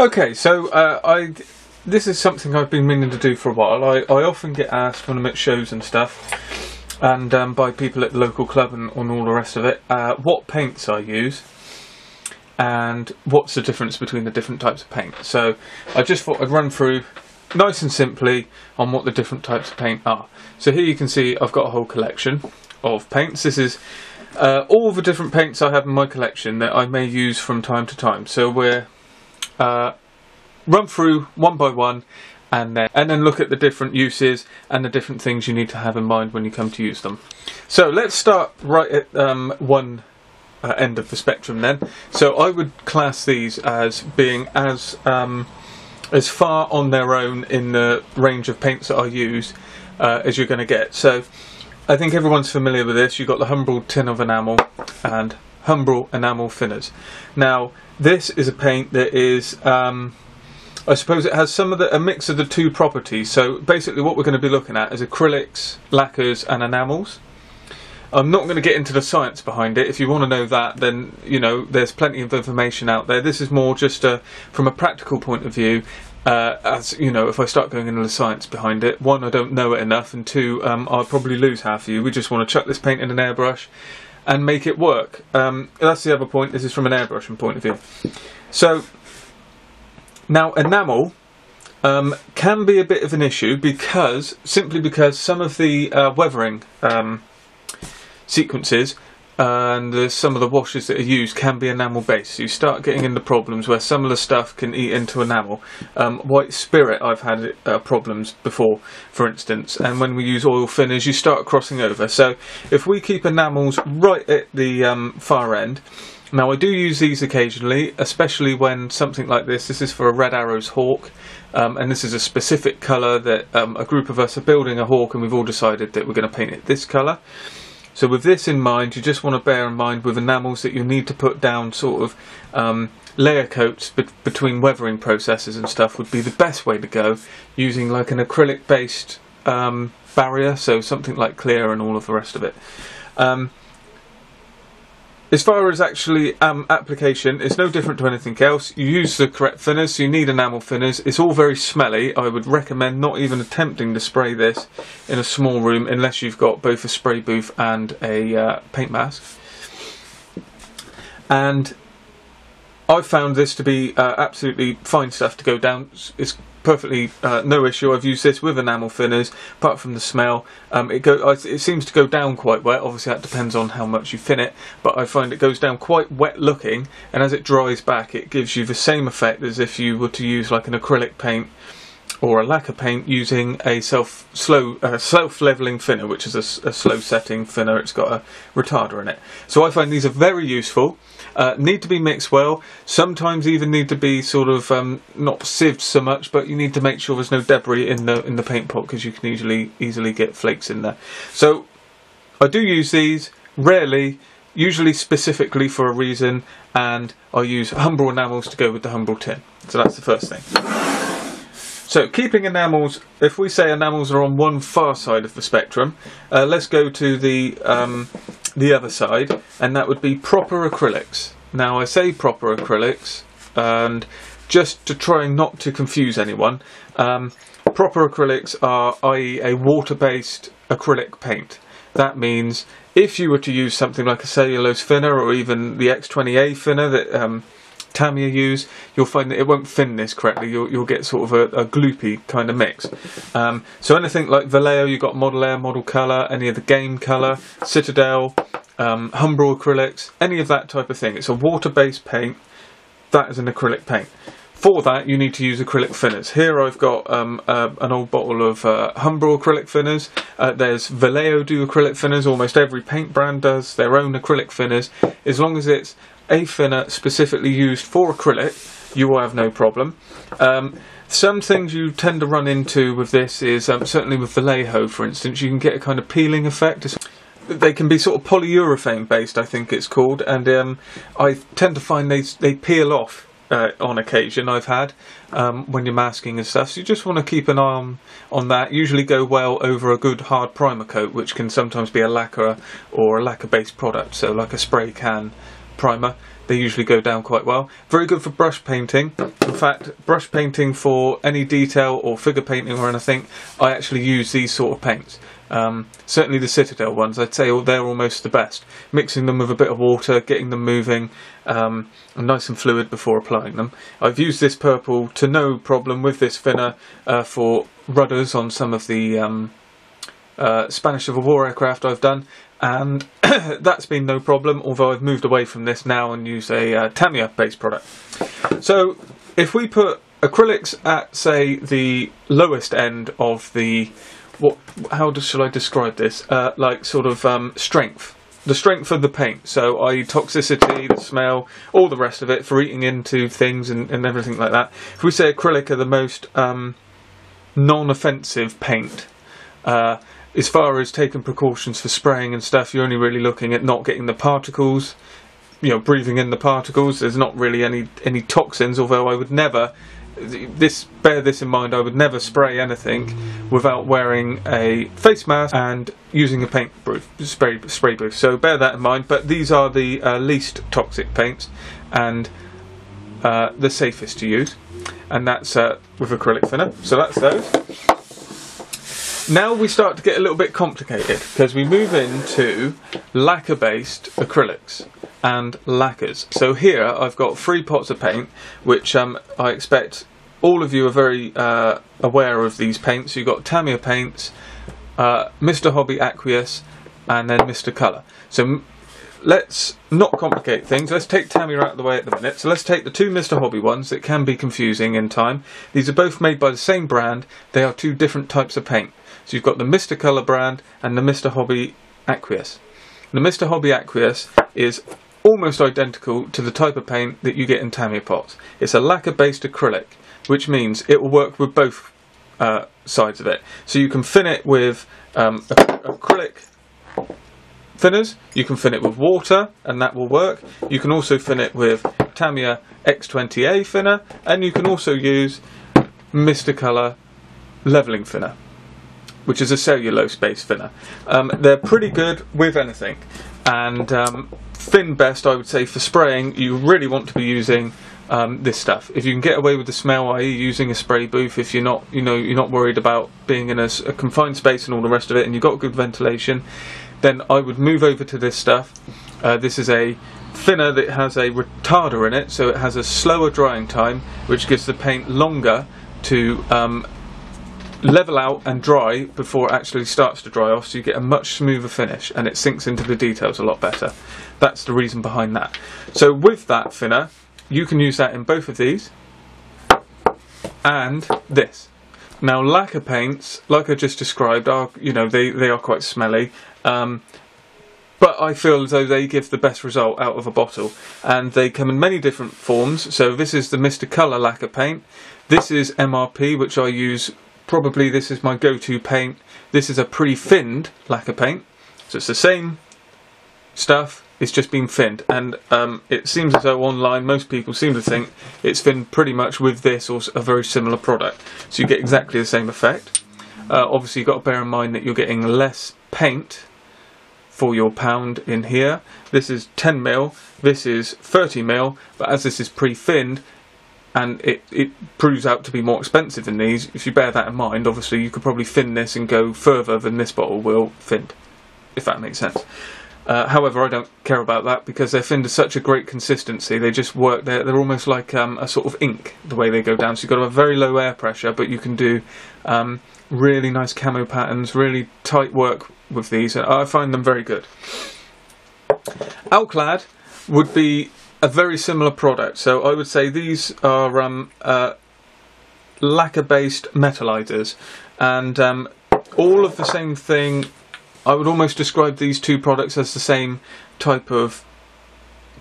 Okay, so uh, I this is something I've been meaning to do for a while. I, I often get asked when I'm at shows and stuff, and um, by people at the local club and, and all the rest of it, uh, what paints I use, and what's the difference between the different types of paint. So I just thought I'd run through nice and simply on what the different types of paint are. So here you can see I've got a whole collection of paints. This is uh, all the different paints I have in my collection that I may use from time to time. So we're uh, run through one by one and then and then look at the different uses and the different things you need to have in mind when you come to use them. So let's start right at um, one uh, end of the spectrum then. So I would class these as being as um, as far on their own in the range of paints that I use uh, as you're going to get. So I think everyone's familiar with this. You've got the Humbrol tin of enamel and Humbrol enamel thinners. Now this is a paint that is um, I suppose it has some of the a mix of the two properties. So basically, what we're going to be looking at is acrylics, lacquers, and enamels. I'm not going to get into the science behind it. If you want to know that, then you know there's plenty of information out there. This is more just a, from a practical point of view. Uh, as you know, if I start going into the science behind it, one, I don't know it enough, and two, um, I'll probably lose half of you. We just want to chuck this paint in an airbrush and make it work. Um, that's the other point. This is from an airbrushing point of view. So now, enamel um, can be a bit of an issue because simply because some of the uh, weathering um, sequences and some of the washes that are used can be enamel based. So you start getting into problems where some of the stuff can eat into enamel. Um, white spirit, I've had uh, problems before, for instance, and when we use oil thinners, you start crossing over. So if we keep enamels right at the um, far end, now I do use these occasionally, especially when something like this, this is for a Red Arrows Hawk, um, and this is a specific colour that um, a group of us are building a Hawk and we've all decided that we're going to paint it this colour. So with this in mind, you just want to bear in mind with enamels that you need to put down sort of um, layer coats be between weathering processes and stuff would be the best way to go, using like an acrylic based um, barrier, so something like clear and all of the rest of it. Um, as far as actually um, application, it's no different to anything else. You use the correct thinners, you need enamel thinners. It's all very smelly. I would recommend not even attempting to spray this in a small room unless you've got both a spray booth and a uh, paint mask. And I've found this to be uh, absolutely fine stuff to go down. It's perfectly uh, no issue. I've used this with enamel thinners. Apart from the smell, um, it go it seems to go down quite wet. Obviously, that depends on how much you thin it, but I find it goes down quite wet looking, and as it dries back, it gives you the same effect as if you were to use like an acrylic paint or a lacquer paint using a self slow uh, self leveling thinner, which is a, a slow setting thinner. It's got a retarder in it. So I find these are very useful. Uh, need to be mixed well. Sometimes even need to be sort of um, not sieved so much, but you need to make sure there's no debris in the in the paint pot because you can easily easily get flakes in there. So I do use these rarely, usually specifically for a reason, and I use Humbrol enamels to go with the Humbrol tin. So that's the first thing. So keeping enamels, if we say enamels are on one far side of the spectrum, uh, let's go to the um, the other side, and that would be proper acrylics. Now, I say proper acrylics, and just to try not to confuse anyone, um, proper acrylics are, i.e., a water based acrylic paint. That means if you were to use something like a cellulose thinner or even the X20A thinner that um, Tamiya use, you'll find that it won't thin this correctly. You'll, you'll get sort of a, a gloopy kind of mix. Um, so anything like Vallejo, you've got Model Air, Model Colour, any of the Game Colour, Citadel, um, Humbrol acrylics, any of that type of thing. It's a water-based paint. That is an acrylic paint. For that, you need to use acrylic thinners. Here I've got um, uh, an old bottle of uh, Humbrol acrylic thinners. Uh, there's Vallejo do acrylic thinners. Almost every paint brand does their own acrylic thinners. As long as it's a thinner specifically used for acrylic, you will have no problem. Um, some things you tend to run into with this is um, certainly with Vallejo, for instance, you can get a kind of peeling effect. They can be sort of polyurethane based, I think it's called, and um, I tend to find they they peel off uh, on occasion. I've had um, when you're masking and stuff. So you just want to keep an eye on, on that. Usually go well over a good hard primer coat, which can sometimes be a lacquer or a lacquer based product, so like a spray can primer they usually go down quite well. Very good for brush painting. In fact, brush painting for any detail or figure painting or anything, I actually use these sort of paints. Um, certainly the Citadel ones, I'd say they're almost the best. Mixing them with a bit of water, getting them moving, um, nice and fluid before applying them. I've used this purple to no problem with this thinner uh, for rudders on some of the um, uh, Spanish Civil War aircraft I've done, and that's been no problem, although I've moved away from this now and use a uh, Tamiya based product. So if we put acrylics at, say, the lowest end of the what how do, should I describe this? Uh, like sort of um, strength. The strength of the paint, so i.e. toxicity, the smell, all the rest of it for eating into things and, and everything like that. If we say acrylic are the most um, non-offensive paint, uh, as far as taking precautions for spraying and stuff, you're only really looking at not getting the particles, you know, breathing in the particles. There's not really any any toxins, although I would never this bear this in mind I would never spray anything without wearing a face mask and using a paint proof spray spray booth. So bear that in mind but these are the uh, least toxic paints and uh, the safest to use. And that's uh, with acrylic thinner. So that's those now we start to get a little bit complicated because we move into lacquer based acrylics and lacquers. So here I've got three pots of paint, which um, I expect all of you are very uh, aware of these paints. You've got Tamiya paints, uh, Mr. Hobby Aqueous, and then Mr. Colour. So let's not complicate things. Let's take Tamiya out of the way at the minute. So let's take the two Mr. Hobby ones that can be confusing in time. These are both made by the same brand. They are two different types of paint. So you've got the Mr. Colour brand and the Mr. Hobby Aqueous. The Mr. Hobby Aqueous is almost identical to the type of paint that you get in Tamiya pots. It's a lacquer based acrylic, which means it will work with both uh, sides of it. So you can fin it with um, acrylic thinners, you can fin it with water and that will work. You can also fin it with Tamiya X20A thinner and you can also use Mr. Colour levelling thinner which is a cellulose based thinner. Um, they're pretty good with anything and um, thin best I would say for spraying you really want to be using um, this stuff. If you can get away with the smell, i.e., using a spray booth, if you're not, you know, you're not worried about being in a, a, confined space and all the rest of it, and you've got good ventilation, then I would move over to this stuff. Uh, this is a thinner that has a retarder in it, so it has a slower drying time, which gives the paint longer to um, level out and dry before it actually starts to dry off, so you get a much smoother finish, and it sinks into the details a lot better. That's the reason behind that. So with that thinner, you can use that in both of these and this. Now lacquer paints, like I just described, are you know they they are quite smelly, um, but I feel as though they give the best result out of a bottle, and they come in many different forms. So this is the Mr. Colour lacquer paint. This is MRP, which I use. Probably this is my go-to paint. This is a pre-finned lacquer paint, so it's the same stuff it's just been finned, and um, it seems as though online most people seem to think it's finned pretty much with this or a very similar product, so you get exactly the same effect. Uh, obviously, you've got to bear in mind that you're getting less paint for your pound in here. This is 10 mil, this is 30 mil, but as this is pre-finned, and it, it proves out to be more expensive than these, if you bear that in mind, obviously you could probably thin this and go further than this bottle will finned, if that makes sense. Uh, however, I don't care about that because they're finned to such a great consistency. They just work. They're, they're almost like um, a sort of ink the way they go down. So you've got to have very low air pressure, but you can do um, really nice camo patterns, really tight work with these. I find them very good. Alclad would be a very similar product. So I would say these are um, uh, lacquer-based metallizers, and um, all of the same thing I would almost describe these two products as the same type of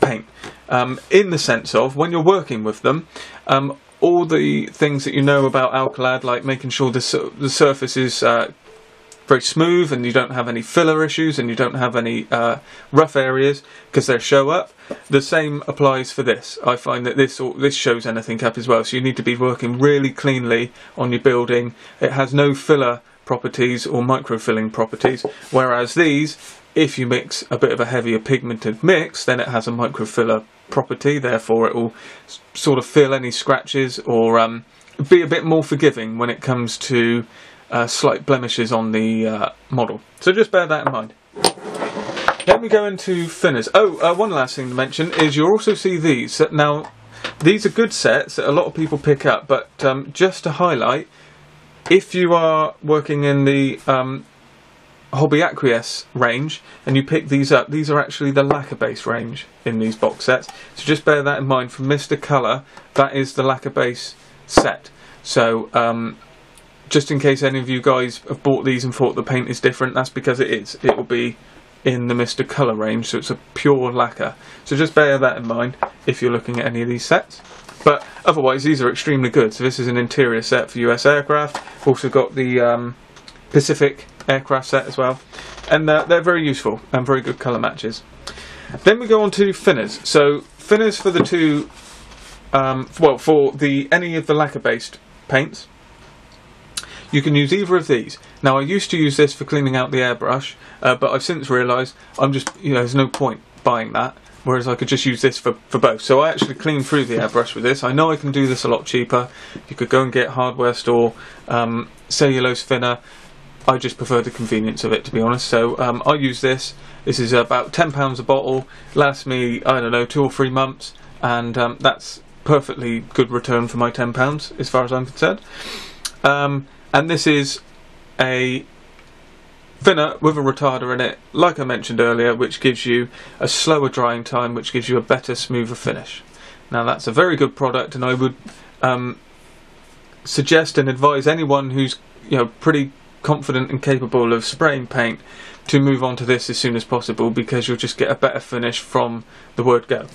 paint. Um, in the sense of when you're working with them, um, all the things that you know about Alclad, like making sure the, the surface is uh, very smooth and you don't have any filler issues and you don't have any uh, rough areas because they show up. The same applies for this. I find that this this shows anything up as well. So you need to be working really cleanly on your building. It has no filler properties or microfilling properties, whereas these, if you mix a bit of a heavier pigmented mix, then it has a microfiller property, therefore it will sort of fill any scratches or um, be a bit more forgiving when it comes to uh, slight blemishes on the uh, model. So just bear that in mind. Then we go into thinners. Oh, uh, one last thing to mention is you'll also see these. Now, these are good sets that a lot of people pick up, but um, just to highlight, if you are working in the um, Hobby Aqueous range and you pick these up, these are actually the lacquer base range in these box sets. So just bear that in mind. For Mr. Colour, that is the lacquer base set. So um, just in case any of you guys have bought these and thought the paint is different, that's because it is. It will be in the Mr. Colour range, so it's a pure lacquer. So just bear that in mind if you're looking at any of these sets. But otherwise, these are extremely good. So this is an interior set for US aircraft. Also got the um, Pacific aircraft set as well, and uh, they're very useful and very good colour matches. Then we go on to thinners. So thinners for the two, um, well, for the any of the lacquer-based paints, you can use either of these. Now I used to use this for cleaning out the airbrush, uh, but I've since realised I'm just, you know, there's no point buying that. Whereas I could just use this for, for both. So I actually clean through the airbrush with this. I know I can do this a lot cheaper. You could go and get hardware store um, cellulose thinner. I just prefer the convenience of it to be honest. So um, I use this. This is about ten pounds a bottle. Lasts me I don't know two or three months, and um, that's perfectly good return for my ten pounds as far as I'm concerned. Um, and this is a thinner with a retarder in it, like I mentioned earlier, which gives you a slower drying time, which gives you a better, smoother finish. Now that's a very good product, and I would um, suggest and advise anyone who's you know pretty confident and capable of spraying paint to move on to this as soon as possible because you'll just get a better finish from the word go.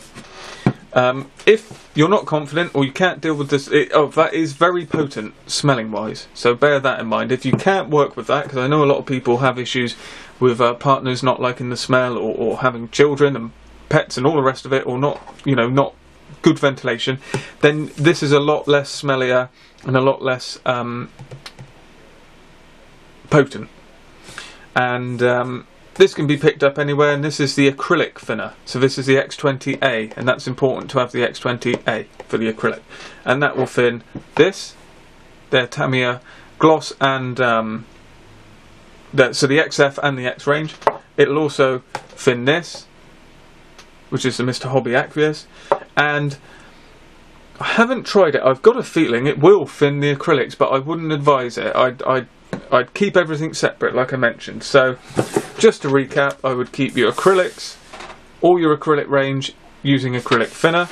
Um, if you're not confident or you can't deal with this, it, oh, that is very potent smelling wise. So bear that in mind. If you can't work with that, because I know a lot of people have issues with uh, partners not liking the smell or, or having children and pets and all the rest of it, or not, you know, not good ventilation, then this is a lot less smellier and a lot less um, potent. And um, this can be picked up anywhere, and this is the acrylic thinner. So this is the X20A, and that's important to have the X20A for the acrylic. And that will thin this, their Tamiya gloss, and um, the, so the XF and the X range. It'll also thin this, which is the Mr. Hobby Aqueous, and I haven't tried it. I've got a feeling it will thin the acrylics, but I wouldn't advise it. I'd, I'd, I'd keep everything separate, like I mentioned. So, just to recap, I would keep your acrylics, all your acrylic range using acrylic thinner,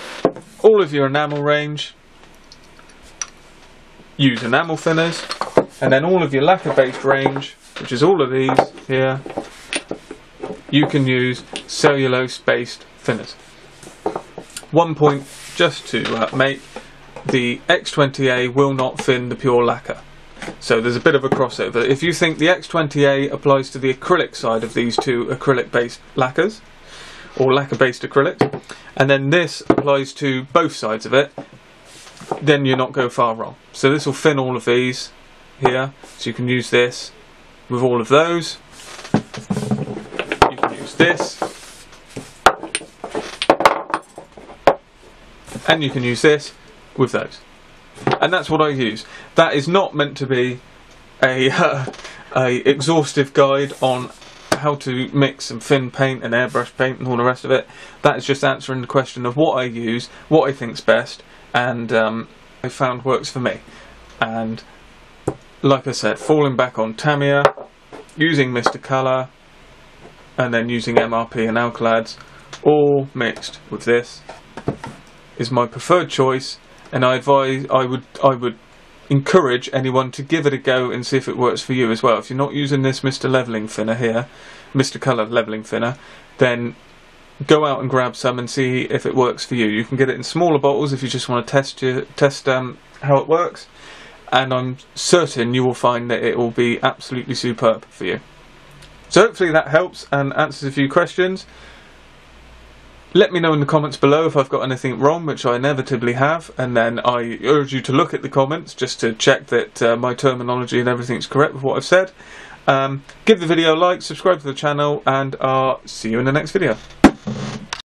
all of your enamel range use enamel thinners, and then all of your lacquer based range, which is all of these here, you can use cellulose based thinners. One point just to uh, make the X20A will not thin the pure lacquer. So there's a bit of a crossover. If you think the X20A applies to the acrylic side of these two acrylic based lacquers, or lacquer based acrylics, and then this applies to both sides of it, then you're not go far wrong. So this will thin all of these here, so you can use this with all of those. You can use this. And you can use this with those. And that's what I use. That is not meant to be a, uh, a exhaustive guide on how to mix and thin paint and airbrush paint and all the rest of it. That is just answering the question of what I use, what I think's best, and um, I found works for me. And like I said, falling back on Tamiya, using Mr. Colour, and then using MRP and Alclads, all mixed with this, is my preferred choice. And I advise, I would, I would encourage anyone to give it a go and see if it works for you as well. If you're not using this Mr. Leveling Thinner here, Mr. Colour Leveling Thinner, then go out and grab some and see if it works for you. You can get it in smaller bottles if you just want to test your, test um, how it works, and I'm certain you will find that it will be absolutely superb for you. So hopefully that helps and answers a few questions. Let me know in the comments below if I've got anything wrong, which I inevitably have, and then I urge you to look at the comments just to check that uh, my terminology and everything's correct with what I've said. Um, give the video a like, subscribe to the channel, and I'll see you in the next video.